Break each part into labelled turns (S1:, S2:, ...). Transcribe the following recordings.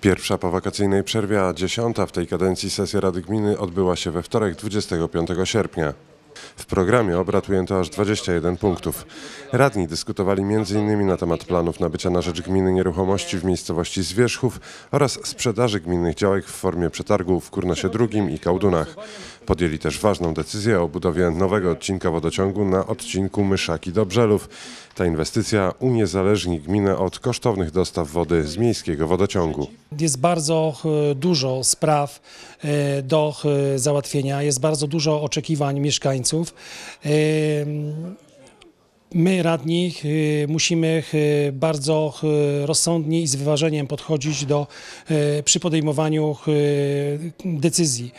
S1: Pierwsza po wakacyjnej przerwie, a dziesiąta w tej kadencji sesja Rady Gminy odbyła się we wtorek 25 sierpnia. W programie obrad ujęto aż 21 punktów. Radni dyskutowali m.in. na temat planów nabycia na rzecz gminy nieruchomości w miejscowości Zwierzchów oraz sprzedaży gminnych działek w formie przetargu w Kurnosie II i Kałdunach. Podjęli też ważną decyzję o budowie nowego odcinka wodociągu na odcinku Myszaki do Brzelów. Ta inwestycja uniezależni gminę od kosztownych dostaw wody z miejskiego wodociągu.
S2: Jest bardzo e, dużo spraw e, do e, załatwienia, jest bardzo dużo oczekiwań mieszkańców. My, radni, musimy bardzo rozsądnie i z wyważeniem podchodzić do, przy podejmowaniu decyzji.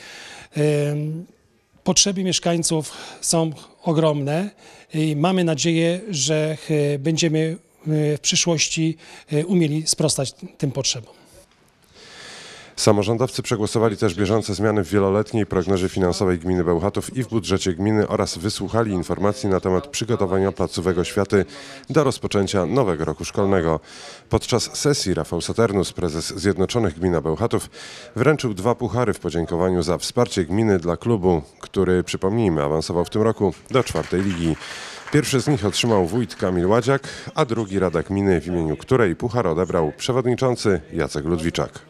S2: Potrzeby mieszkańców są ogromne i mamy nadzieję, że e, będziemy e, w przyszłości e, umieli sprostać tym potrzebom.
S1: Samorządowcy przegłosowali też bieżące zmiany w wieloletniej prognozie finansowej gminy Bełchatów i w budżecie gminy oraz wysłuchali informacji na temat przygotowania placówek oświaty do rozpoczęcia nowego roku szkolnego. Podczas sesji Rafał Saturnus, prezes Zjednoczonych Gmina Bełchatów, wręczył dwa puchary w podziękowaniu za wsparcie gminy dla klubu, który, przypomnijmy, awansował w tym roku do czwartej ligi. Pierwszy z nich otrzymał wójt Kamil Ładziak, a drugi Rada Gminy, w imieniu której puchar odebrał przewodniczący Jacek Ludwiczak.